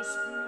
Christus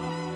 Thank you.